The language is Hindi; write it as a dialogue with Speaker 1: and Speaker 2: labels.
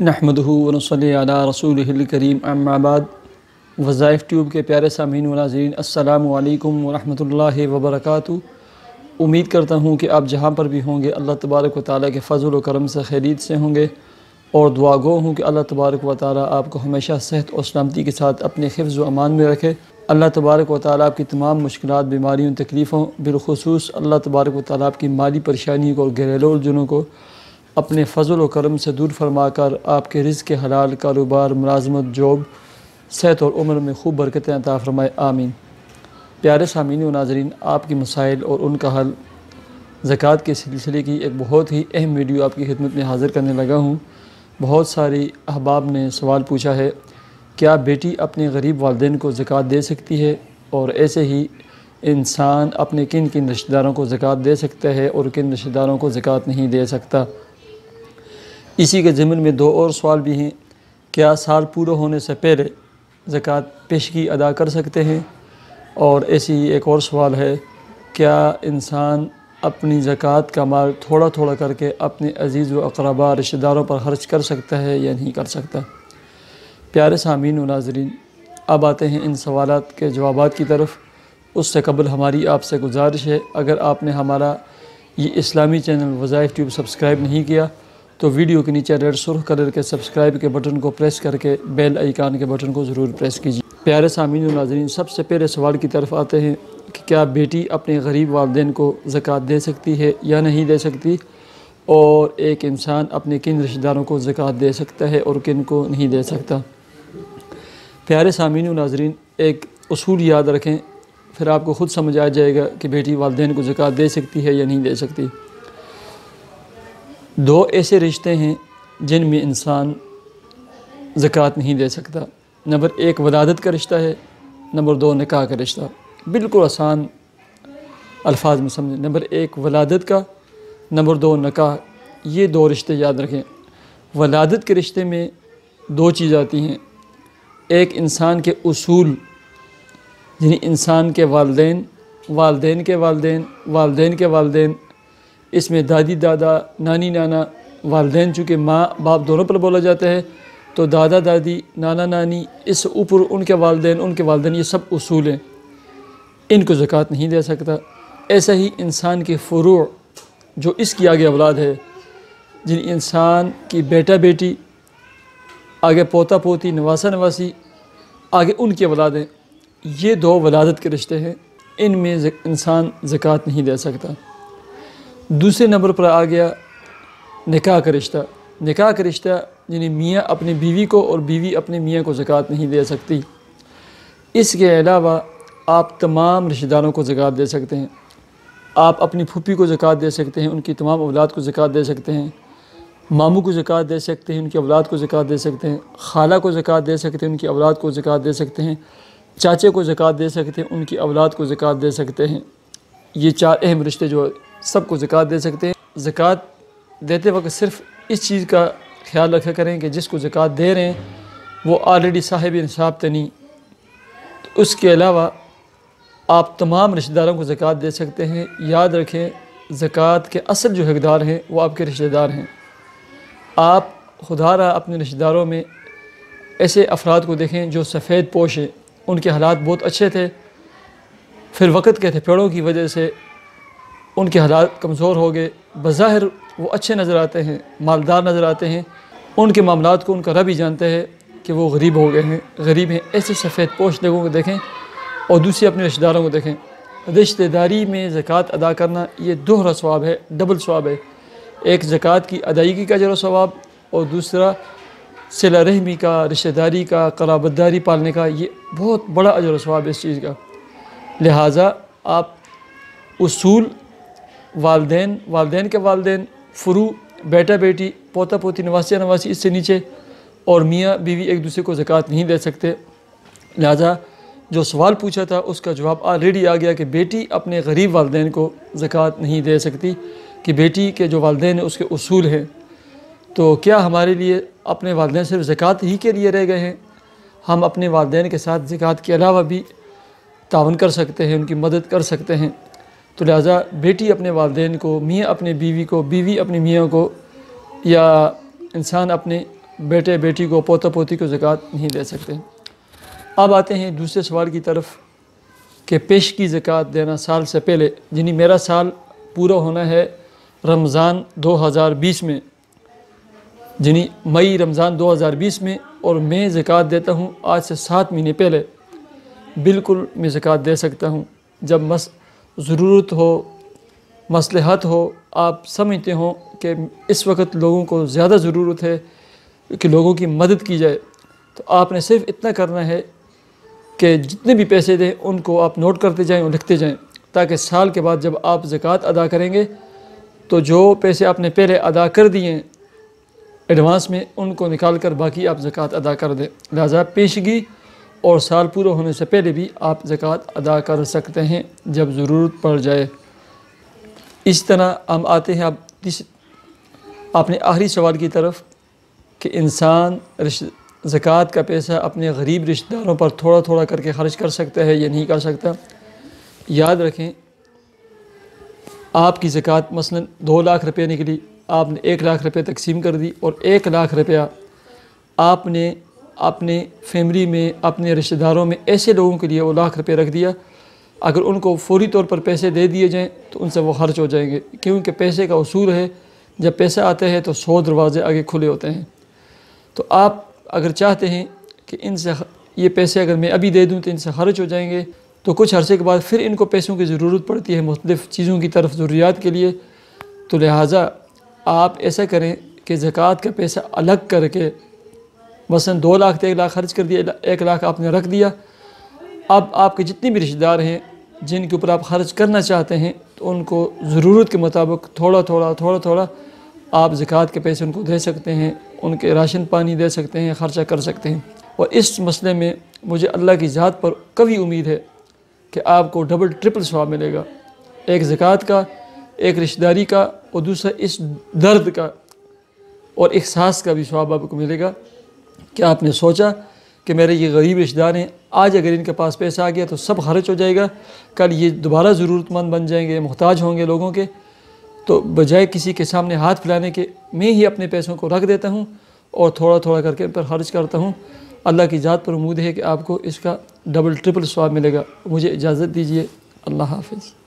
Speaker 1: नहमदहू वनसली रसूल करीम। अम्माबाद वज़ाइफ ट्यूब के प्यारे सामीन नाजरीन असलकम वरहमल वबरक उम्मीद करता हूँ कि आप जहाँ पर भी होंगे, अल्लाह तबारक व ताली के फ़ज़ल व करम से खैरीत से होंगे। और दुआ गो हूँ कि अल्लाह तबारक व ताली आपको हमेशा सेहत और सलामती के साथ अपने हिफ्ज़ व अमान में रखे। अल्लाह तबारक व ताली आपकी तमाम मुश्किल बीमारियों, तकलीफ़ों, बिलखसूस अल्लाह तबारक व ताली आपकी माली परेशानी को घरेलू उलझनों को अपने फ़ज़ल व करम से दूर फरमा कर आपके रिज़ के हलाल, कारोबार, मुलाजमत, जॉब, सेहत और उम्र में खूब बरकतें अता फ़रमाए। आमीन। प्यारे सामीन व नाजरीन, आपके मसाइल और उनका हल, ज़क़़त के सिलसिले की एक बहुत ही अहम वीडियो आपकी खिदमत में हाज़िर करने लगा हूँ। बहुत सारी अहबाब ने सवाल पूछा है, क्या बेटी अपने गरीब वालदेन को ज़क़़त दे सकती है? और ऐसे ही इंसान अपने किन किन रिश्तेदारों को ज़क़़त दे सकता है और किन रिश्तेदारों को ज़क़़त नहीं दे सकता? इसी के ज़मन में दो और सवाल भी हैं। क्या साल पूरा होने से पहले ज़क़़त पेशगी अदा कर सकते हैं? और ऐसी एक और सवाल है, क्या इंसान अपनी ज़क़़त का माल थोड़ा थोड़ा करके अपने अज़ीज़ व अकरबा रिश्तेदारों पर खर्च कर सकता है या नहीं कर सकता? प्यारे सामीन नाजरीन, अब आते हैं इन सवाल के जवाब की तरफ़। उससे कबल हमारी आपसे गुजारिश है, अगर आपने हमारा ये इस्लामी चैनल वज़ाइफ ट्यूब सब्सक्राइब नहीं किया तो वीडियो के नीचे रेड सुर्ख कलर के सब्सक्राइब के बटन को प्रेस करके बेल आइकान के बटन को ज़रूर प्रेस कीजिए। प्यारे सामीन नाजरीन, सबसे पहले सवाल की तरफ़ आते हैं कि क्या बेटी अपने गरीब वालदेन को ज़क़़त दे सकती है या नहीं दे सकती? और एक इंसान अपने किन रिश्तेदारों को ज़क़़त दे सकता है और किन को नहीं दे सकता? प्यारे सामीन नाजरीन, एक असूल याद रखें, फिर आपको ख़ुद समझ आ जाएगा कि बेटी वालदेन को ज़क़़त दे सकती है या नहीं दे सकती। दो ऐसे रिश्ते हैं जिनमें इंसान ज़क़़त नहीं दे सकता। नंबर एक वलादत का रिश्ता है, नंबर दो निकाह का रिश्ता। बिल्कुल आसान अल्फाज में समझें। नंबर एक वलादत का, नंबर दो निकाह। ये दो रिश्ते याद रखें। वलादत के रिश्ते में दो चीज़ आती हैं। एक इंसान के उसूल, यानी इंसान के वालदेन वालदेन के वालदेन वालदेन के वालदेन इसमें दादी, दादा, नानी, नाना, वालदेन चूँकि माँ, बाप दोनों पर बोला जाता है तो दादा, दादी, नाना, नानी, इस ऊपर उनके वालदेन उनके वालदेन, ये सब असूल हैं। इनको ज़क़़त नहीं दे सकता। ऐसा ही इंसान के फ़ुरू जो इसकी आगे औलाद है, जिन इंसान की बेटा बेटी आगे पोता पोती नवासा नवासी आगे उनकी औलाद ये दो वलादत के रिश्ते हैं। इनमें इंसान ज़क़़त नहीं दे सकता। दूसरे नंबर पर आ गया निकाह का रिश्ता निकाह का रिश्ता यानी मियाँ अपनी बीवी को और बीवी अपने मियाँ को ज़क़़त नहीं दे सकती इसके अलावा आप तमाम रिश्तेदारों को ज़क़़त दे सकते हैं आप अपनी फूफी को ज़क़़त दे सकते हैं उनकी तमाम औलाद को ज़क़़त दे सकते हैं मामू को ज़क़़त दे सकते हैं उनकी औलाद को ज़क़़त दे सकते हैं खाला को ज़क़़त दे सकते हैं उनकी औलाद को ज़क़़त दे सकते हैं चाचे को ज़क़़त दे सकते हैं उनकी औलाद को ज़क़़त दे सकते हैं ये चार अहम रिश्ते जो सबको ज़क़़त दे सकते हैं। ज़क़़त देते वक्त सिर्फ़ इस चीज़ का ख्याल रखा करें कि जिसको ज़क़़त दे रहे हैं, वो ऑलरेडी साहिब इंसाब तो नहीं। तो उसके अलावा आप तमाम रिश्तेदारों को ज़क़़त दे सकते हैं। याद रखें, ज़क़़त के असल जो हकदार हैं, वो आपके रिश्तेदार हैं। आप खुदारा अपने रिश्तेदारों में ऐसे अफराद को देखें जो सफ़ेद पोश हैं। उनके हालात बहुत अच्छे थे। फिर वक़्त के थे पेड़ों की वजह से उनके हालात कमज़ोर हो गए। बज़ाहिर वो अच्छे नज़र आते हैं, मालदार नज़र आते हैं। उनके मामला को उनका रब ही जानते हैं कि वो गरीब हो गए हैं। गरीब हैं ऐसे सफ़ेद पोश लोगों को देखें और दूसरे अपने रिश्तेदारों को देखें। रिश्तेदारी में ज़क़़त अदा करना ये दोहरा स्वाब है, डबल स्वाब है। एक ज़क़़त की अदायगी का जरा स्वाब और दूसरा सिला रहमी का, रिश्तेदारी का कराबतदारी पालने का ये बहुत बड़ा अजर स्वाब है इस चीज़ का। लिहाजा आप उसूल वालदेन वालदेन के वालदेन, फ्रू बेटा बेटी पोता पोती नवासिया नवासी इससे नीचे और मियाँ, बीवी एक दूसरे को ज़क़़त नहीं दे सकते। लिहाजा, जो सवाल पूछा था, उसका जवाब ऑलरेडी आ गया कि बेटी अपने गरीब वालदेन को ज़क़़त नहीं दे सकती, कि बेटी के जो वालदेन हैं, उसके असूल हैं। तो क्या हमारे लिए अपने वालदेन सिर्फ़ ज़क़़त ही के लिए रह गए हैं? हम अपने वालदेन के साथ ज़क़़त के अलावा भी तावन कर सकते हैं, उनकी मदद कर सकते हैं। तो लिहाजा बेटी अपने वालदेन को, मियाँ अपने बीवी को, बीवी अपनी मियाँ को, या इंसान अपने बेटे, बेटी को पोता पोती को ज़क़़त नहीं दे सकते। अब आते हैं दूसरे सवाल की तरफ़ कि पेश की ज़क़़त देना साल से पहले जिन्हें मेरा साल पूरा होना है रमज़ान 2020 में। जिन्हें मई रमज़ान 2020 में और मैं ज़क़़त देता हूँ आज से सात महीने पहले। बिल्कुल मैं ज़क़़त दे सकता हूँ जब मस ज़रूरत हो, मसलहत हो, आप समझते हो कि इस वक्त लोगों को ज़्यादा ज़रूरत है कि लोगों की मदद की जाए। तो आपने सिर्फ़ इतना करना है कि जितने भी पैसे दें, उनको आप नोट करते जाएँ और लिखते जाएँ, ताकि साल के बाद जब आप ज़क़़त अदा करेंगे तो जो पैसे आपने पहले अदा कर दिए एडवांस में, उनको निकाल कर बाकी आप ज़क़़त अदा कर दें। लिहाजा पेशगी और साल पूरा होने से पहले भी आप ज़क़़त अदा कर सकते हैं जब ज़रूरत पड़ जाए। इस तरह हम आते हैं अब अपने आखिरी सवाल की तरफ़ कि इंसान ज़क़़त का पैसा अपने गरीब रिश्तेदारों पर थोड़ा थोड़ा करके ख़र्च कर सकता है या नहीं कर सकता? याद रखें, आपकी ज़क़़त मसलन दो लाख रुपये निकली, आपने एक लाख रुपये तकसीम कर दी और एक लाख रुपया आपने अपने फैमिली में, अपने रिश्तेदारों में ऐसे लोगों के लिए वो लाख रुपये रख दिया। अगर उनको फौरी तौर पर पैसे दे दिए जाएँ तो उनसे वो खर्च हो जाएँगे। क्योंकि पैसे का असूल है, जब पैसा आता है तो सौ दरवाजे आगे खुले होते हैं। तो आप अगर चाहते हैं कि इनसे ये पैसे अगर मैं अभी दे दूँ तो इनसे खर्च हो जाएँगे। तो कुछ अरसे के बाद फिर इनको पैसों की ज़रूरत पड़ती है मुख्तलिफ़ चीज़ों की तरफ़ ज़रूरियात के लिए। तो लिहाजा आप ऐसा करें कि ज़क़़त का पैसा अलग करके मसलन दो लाख एक लाख खर्च कर दिया, एक लाख आपने रख दिया। अब आपके जितने भी रिश्तेदार हैं, जिनके ऊपर आप खर्च करना चाहते हैं तो उनको ज़रूरत के मुताबिक थोड़ा थोड़ा थोड़ा थोड़ा आप ज़क़़त के पैसे उनको दे सकते हैं, उनके राशन पानी दे सकते हैं, ख़र्चा कर सकते हैं। और इस मसले में मुझे अल्लाह की ज़ात पर कभी उम्मीद है कि आपको डबल, ट्रिपल स्वाब मिलेगा। एक ज़क़़त का, एक रिश्तेदारी का और दूसरा इस दर्द का और एहसास का भी स्वाब आपको मिलेगा। कि आपने सोचा कि मेरे ये गरीब रिश्तेदार हैं? आज अगर इनके पास पैसा आ गया तो सब खर्च हो जाएगा। कल ये दोबारा ज़रूरतमंद बन जाएँगे, मोहताज होंगे लोगों के। तो बजाय किसी के सामने हाथ फैलाने के, मैं ही अपने पैसों को रख देता हूँ और थोड़ा थोड़ा करके इन पर खर्च करता हूँ। अल्लाह की ज़ात पर उम्मीद है कि आपको इसका डबल ट्रिपल स्वाब मिलेगा। मुझे इजाज़त दीजिए। अल्लाह हाफिज़।